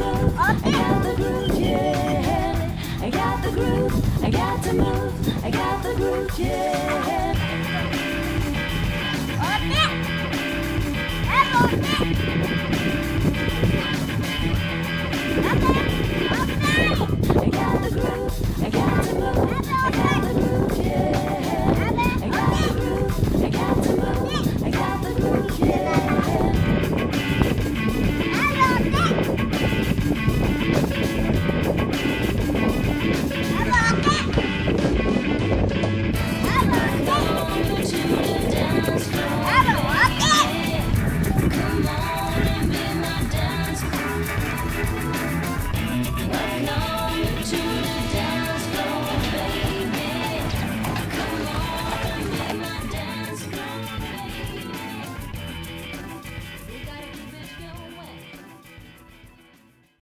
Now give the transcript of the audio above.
move. I got the groove, yeah. I got the groove. I got to move. I got the groove, yeah.